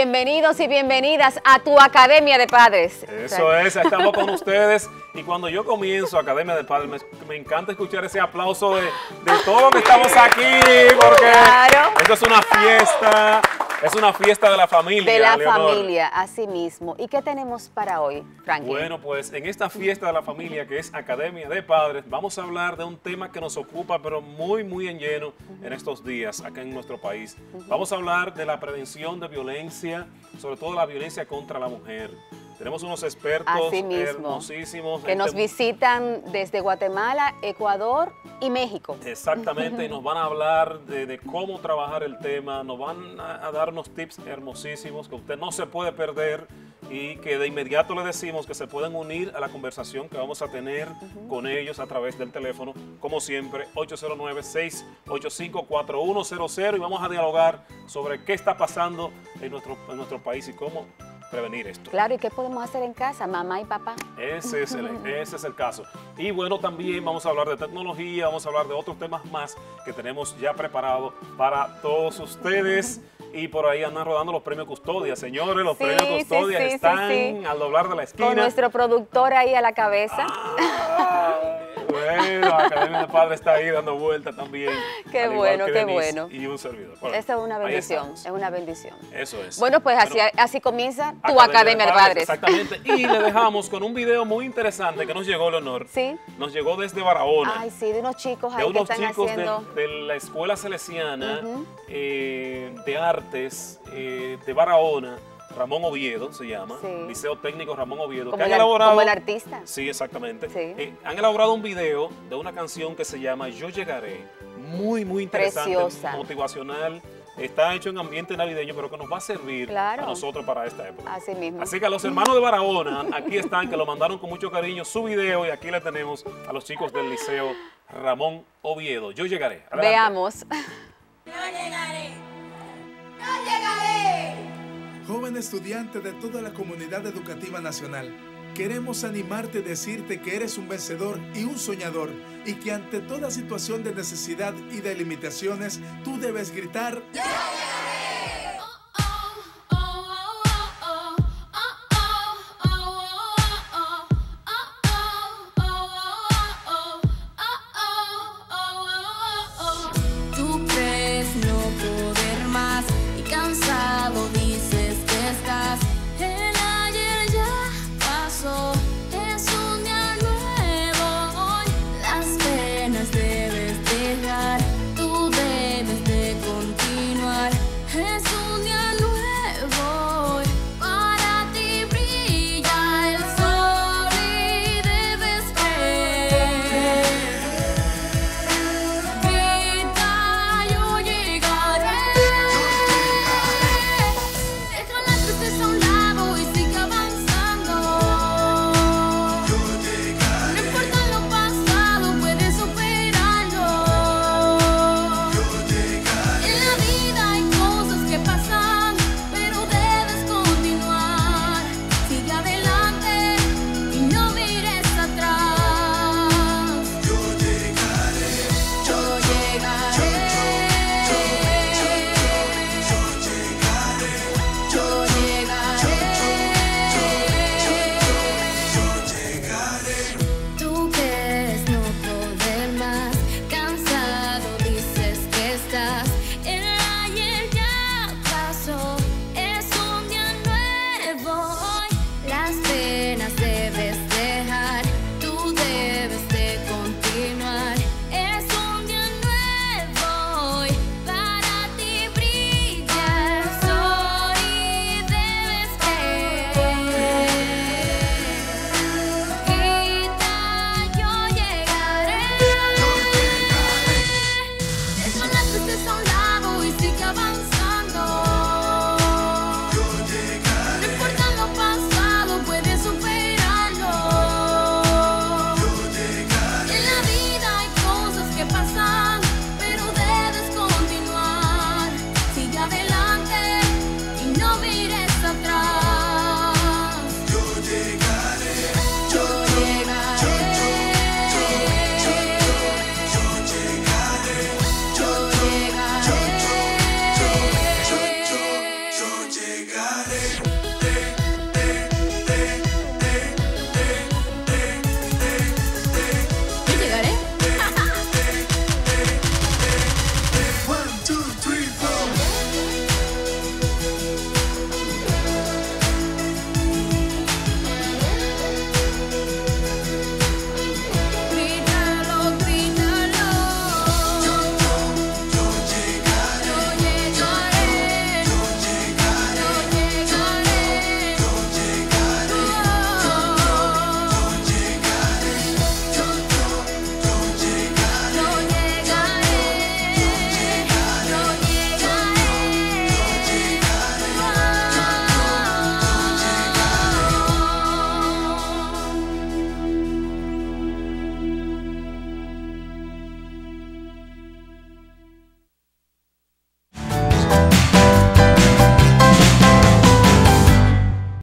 Bienvenidos y bienvenidas a tu Academia de Padres. Eso es, estamos con ustedes. Y cuando yo comienzo Academia de Padres, me, me encanta escuchar ese aplauso de, de todos los que estamos aquí, porque Claro. esto es una fiesta, es una fiesta de la familia. De la Leonor. familia, así mismo. ¿Y qué tenemos para hoy, Frankie? Bueno, pues en esta fiesta de la familia que es Academia de Padres, vamos a hablar de un tema que nos ocupa, pero muy, muy en lleno en estos días acá en nuestro país. Vamos a hablar de la prevención de violencia, sobre todo la violencia contra la mujer. Tenemos unos expertos mismo. hermosísimos. que nos visitan desde Guatemala, Ecuador y México. Exactamente, y nos van a hablar de, de cómo trabajar el tema, nos van a, a dar unos tips hermosísimos que usted no se puede perder y que de inmediato le decimos que se pueden unir a la conversación que vamos a tener con ellos a través del teléfono, como siempre, 809-685-4100 y vamos a dialogar sobre qué está pasando en nuestro, en nuestro país y cómo prevenir esto. Claro, ¿y qué podemos hacer en casa, mamá y papá? Ese es, el, ese es el caso. Y bueno, también vamos a hablar de tecnología, vamos a hablar de otros temas más que tenemos ya preparados para todos ustedes. Y por ahí andan rodando los premios Custodia. Señores, los Sí, premios Custodia sí, sí, están al doblar de la esquina. Con nuestro productor ahí a la cabeza. Bueno, la Academia de Padres está ahí dando vuelta también. Qué bueno, qué Denise bueno. Y un servidor. Bueno, Esa es una bendición, es una bendición. Eso es. Bueno, pues así, así comienza tu Academia de Padres. Exactamente. Y le dejamos con un video muy interesante que nos llegó, Leonor. Sí. Nos llegó desde Barahona. Ay, sí, de unos chicos de ahí que unos están chicos de, haciendo... de la Escuela Salesiana eh, de Artes eh, de Barahona, Ramón Oviedo se llama, Sí. Liceo Técnico Ramón Oviedo, Como que han el, ar- elaborado... como el artista. Sí, exactamente. Sí. Eh, han elaborado un video de una canción que se llama Yo Llegaré. Muy, muy interesante, Preciosa. motivacional. Está hecho en ambiente navideño, pero que nos va a servir Claro. a nosotros para esta época. Así mismo. Así que a los hermanos de Barahona, aquí están, que lo mandaron con mucho cariño, su video, y aquí le tenemos a los chicos del Liceo Ramón Oviedo. Yo llegaré. Adelante. Veamos. Yo llegaré. Estudiante de toda la comunidad educativa nacional, queremos animarte y decirte que eres un vencedor y un soñador y que ante toda situación de necesidad y de limitaciones, tú debes gritar.